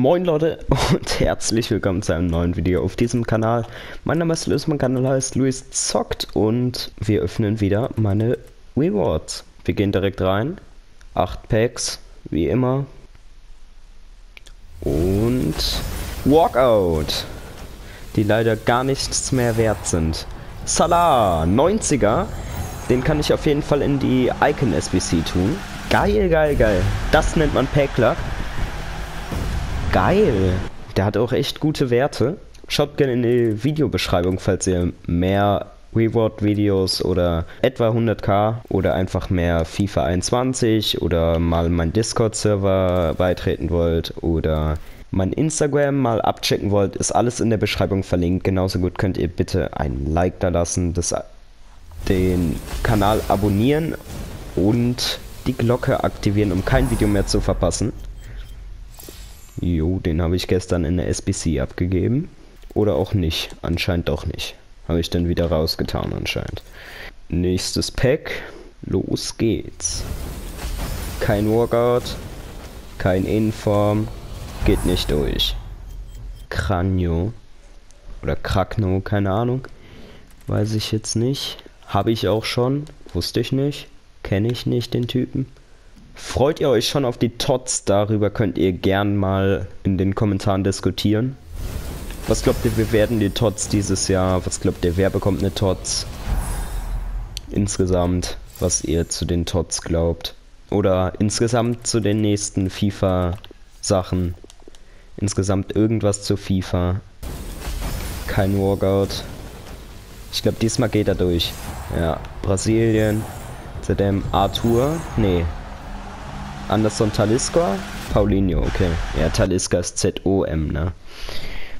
Moin Leute und herzlich willkommen zu einem neuen Video auf diesem Kanal. Mein Name ist Luis, mein Kanal heißt Luis Zockt und wir öffnen wieder meine Rewards. Wir gehen direkt rein. 8 Packs, wie immer. Und Walkout, die leider gar nichts mehr wert sind. Salah, 90er, den kann ich auf jeden Fall in die Icon SBC tun. Geil, geil, geil. Das nennt man Packluck. Geil. Der hat auch echt gute Werte. Schaut gerne in die Videobeschreibung, falls ihr mehr Reward-Videos oder etwa 100k oder einfach mehr FIFA 21 oder mal mein Discord-Server beitreten wollt oder mein Instagram mal abchecken wollt, ist alles in der Beschreibung verlinkt. Genauso gut könnt ihr bitte ein Like da lassen, das, den Kanal abonnieren und die Glocke aktivieren, um kein Video mehr zu verpassen. Jo, den habe ich gestern in der SBC abgegeben. Oder auch nicht. Anscheinend doch nicht. Habe ich dann wieder rausgetan anscheinend. Nächstes Pack. Los geht's. Kein Workout. Kein Inform. Geht nicht durch. Kranio. Oder Krakno, keine Ahnung. Weiß ich jetzt nicht. Habe ich auch schon. Wusste ich nicht. Kenne ich nicht den Typen. Freut ihr euch schon auf die Tots? Darüber könnt ihr gern mal in den Kommentaren diskutieren. Was glaubt ihr, wir werden die Tots dieses Jahr? Was glaubt ihr, wer bekommt eine Tots? Insgesamt, was ihr zu den Tots glaubt. Oder insgesamt zu den nächsten FIFA-Sachen. Insgesamt irgendwas zu FIFA. Kein Walkout. Ich glaube, diesmal geht er durch. Ja, Brasilien. ZM Arthur. Nee, Anderson Taliska? Paulinho, okay. Ja, Taliska ist Z-O-M, ne?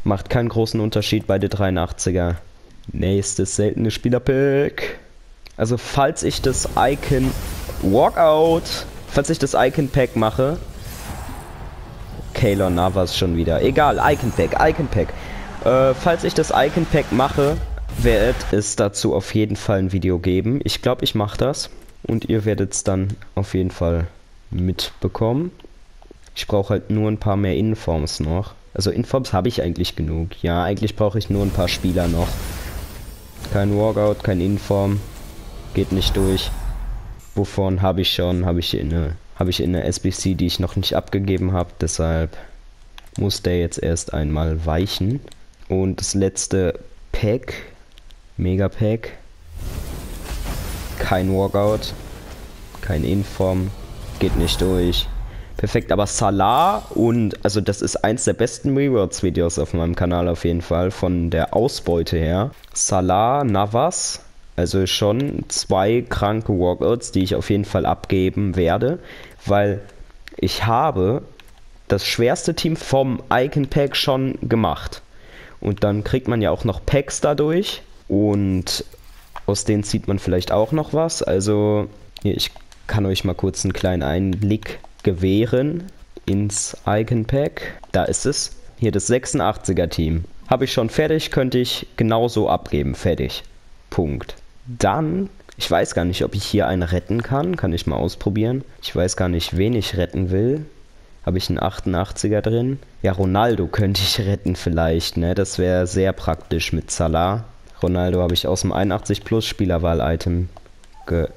Macht keinen großen Unterschied, beide 83er. Nächstes seltene Spielerpick. Also, falls ich das Icon Walkout, falls ich das Icon Pack mache. Kaylor Navas schon wieder. Egal, Icon Pack, Icon Pack. Äh, falls ich das Icon Pack mache, wird es dazu auf jeden Fall ein Video geben. Ich glaube, ich mache das. Und ihr werdet es dann auf jeden Fall mitbekommen. Ich brauche halt nur ein paar mehr Informs noch. Also Informs habe ich eigentlich genug. Ja, eigentlich brauche ich nur ein paar Spieler noch. Kein Walkout, kein Inform. Geht nicht durch. Wovon habe ich schon? Habe ich in der SBC, die ich noch nicht abgegeben habe. Deshalb muss der jetzt erst einmal weichen. Und das letzte Pack, Mega Pack. Kein Walkout, kein Inform, geht nicht durch. Perfekt, aber Salah und, also das ist eins der besten Rewards-Videos auf meinem Kanal auf jeden Fall, von der Ausbeute her. Salah, Navas, also schon zwei kranke Walkouts, die ich auf jeden Fall abgeben werde, weil ich habe das schwerste Team vom Icon Pack schon gemacht. Und dann kriegt man ja auch noch Packs dadurch und aus denen zieht man vielleicht auch noch was. Also, ich kann euch mal kurz einen kleinen Einblick gewähren ins Icon Pack. Da ist es. Hier das 86er Team. Habe ich schon fertig, könnte ich genauso abgeben. Fertig. Punkt. Dann, ich weiß gar nicht, ob ich hier einen retten kann. Kann ich mal ausprobieren. Ich weiß gar nicht, wen ich retten will. Habe ich einen 88er drin? Ja, Ronaldo könnte ich retten vielleicht, ne? Das wäre sehr praktisch mit Salah. Ronaldo habe ich aus dem 81 Plus Spielerwahl-Item ge...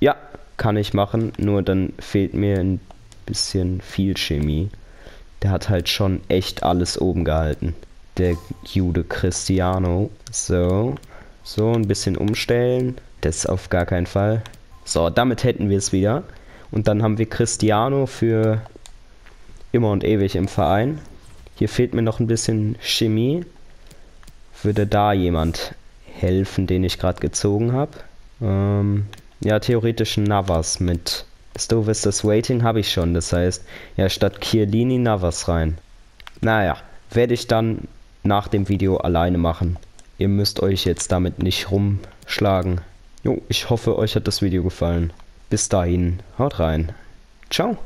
Ja, kann ich machen, nur dann fehlt mir ein bisschen viel Chemie. Der hat halt schon echt alles oben gehalten. Der Jude Cristiano. So, so ein bisschen umstellen. Das auf gar keinen Fall. So, damit hätten wir es wieder. Und dann haben wir Cristiano für immer und ewig im Verein. Hier fehlt mir noch ein bisschen Chemie. Würde da jemand helfen, den ich gerade gezogen habe? Ähm, ja, theoretisch Navas mit Stove is das Waiting habe ich schon. Das heißt, ja, statt Chiellini Navas rein. Naja, werde ich dann nach dem Video alleine machen. Ihr müsst euch jetzt damit nicht rumschlagen. Jo, ich hoffe, euch hat das Video gefallen. Bis dahin, haut rein. Ciao.